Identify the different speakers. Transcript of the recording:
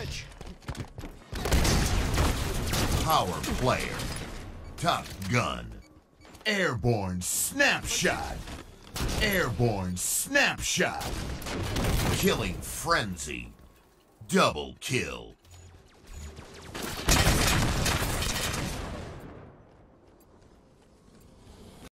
Speaker 1: edge.
Speaker 2: Power player. Top gun. Airborne snapshot. Airborne snapshot. Killing frenzy. Double kill.